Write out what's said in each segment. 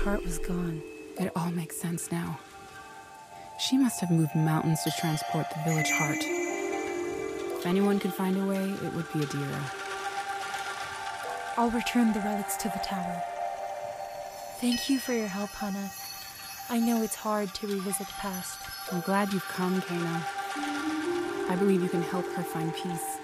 heart was gone. It all makes sense now. She must have moved mountains to transport the village heart. If anyone could find a way, it would be Adira. I'll return the relics to the tower. Thank you for your help, Hana. I know it's hard to revisit the past. I'm glad you've come, Kena. I believe you can help her find peace.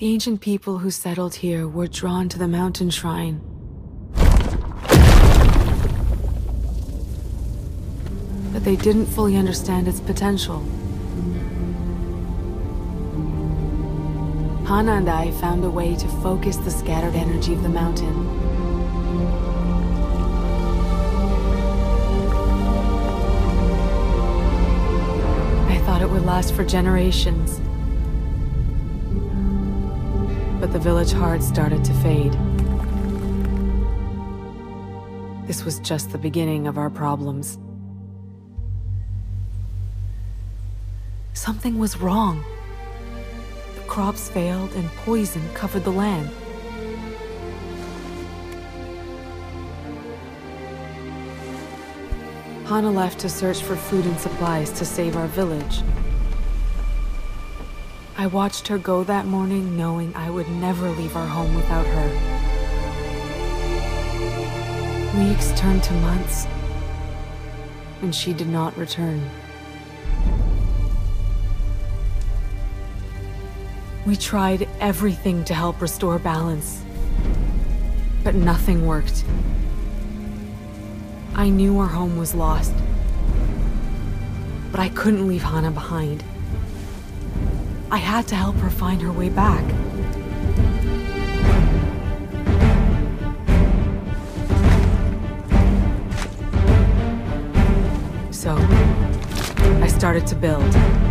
The ancient people who settled here were drawn to the mountain shrine. But they didn't fully understand its potential. Hana and I found a way to focus the scattered energy of the mountain. I thought it would last for generations. The village heart started to fade. This was just the beginning of our problems. Something was wrong. The crops failed and poison covered the land. Hana left to search for food and supplies to save our village. I watched her go that morning knowing I would never leave our home without her. Weeks turned to months, and she did not return. We tried everything to help restore balance, but nothing worked. I knew our home was lost, but I couldn't leave Hana behind. I had to help her find her way back. So, I started to build.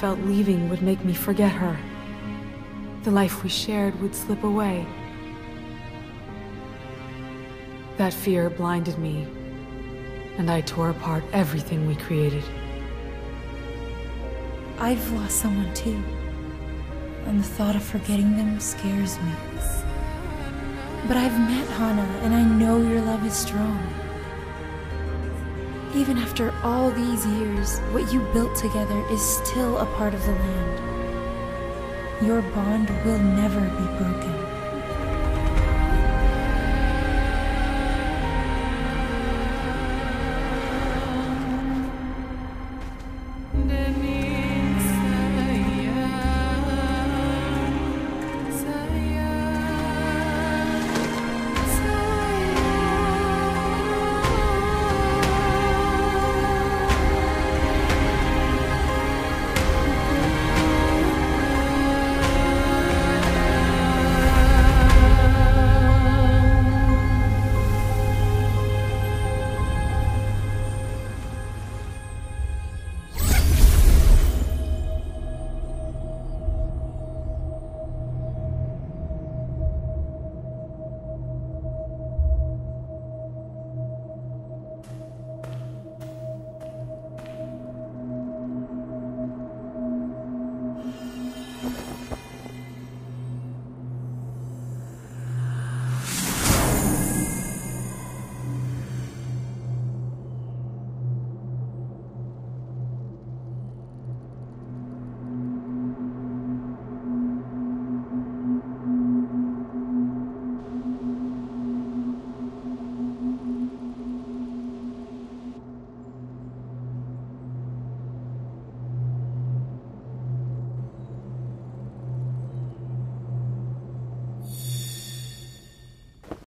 Felt leaving would make me forget her. The life we shared would slip away. That fear blinded me, and I tore apart everything we created. I've lost someone too, and the thought of forgetting them scares me. But I've met Hana, and I know your love is strong. Even after all these years, what you built together is still a part of the land. Your bond will never be broken.